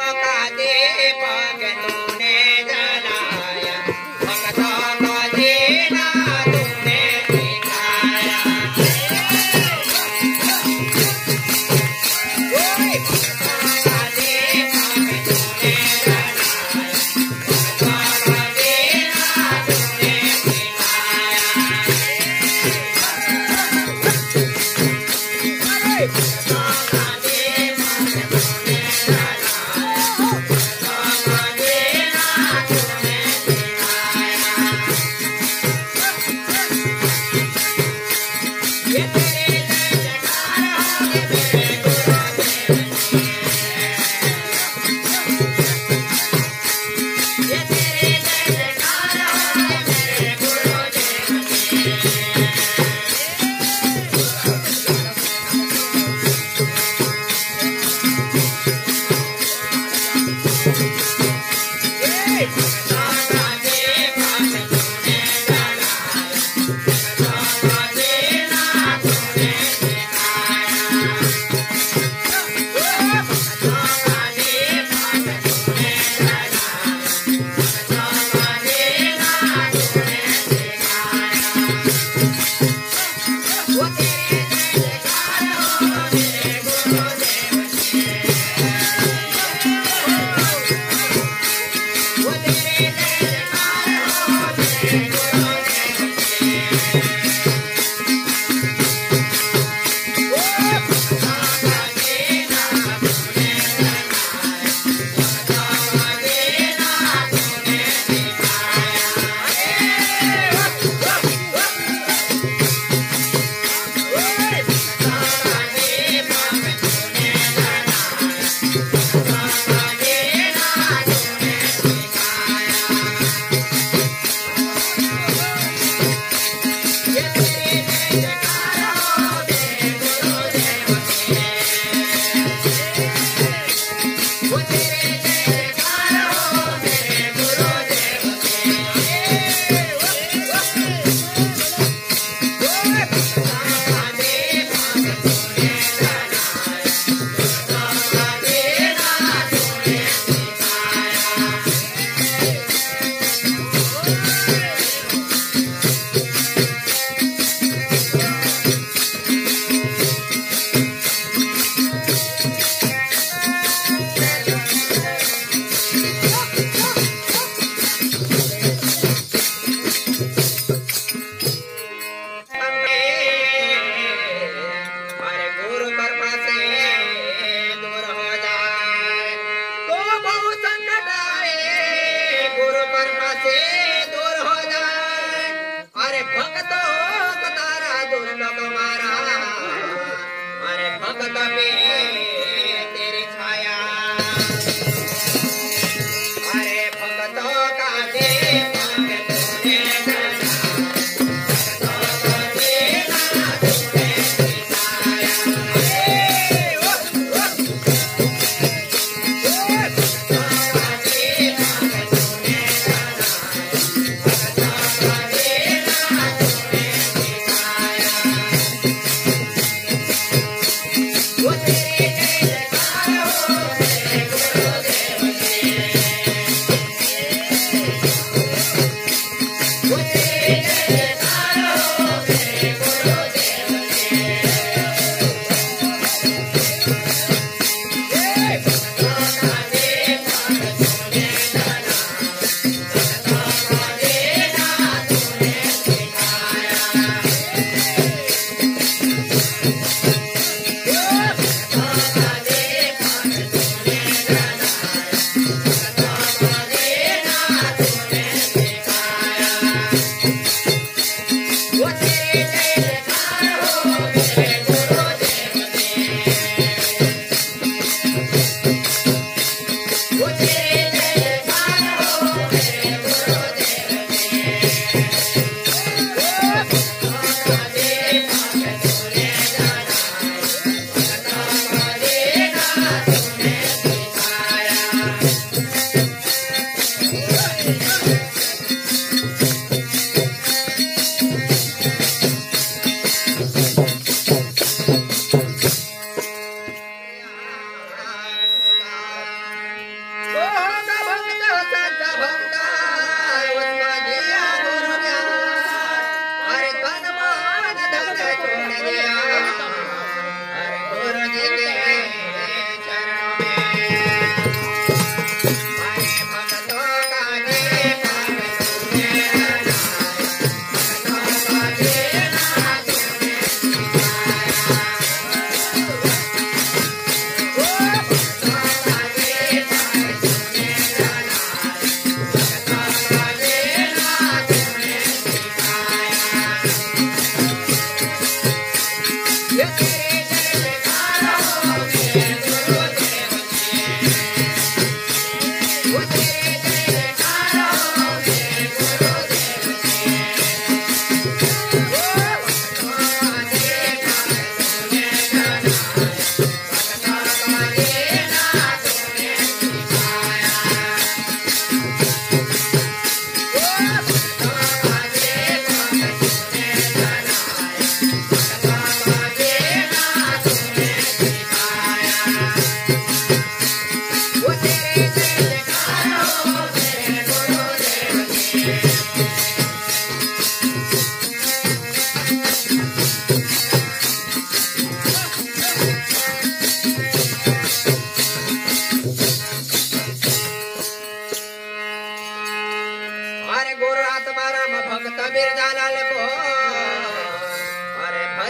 महादेवा ਸਤਿ अरे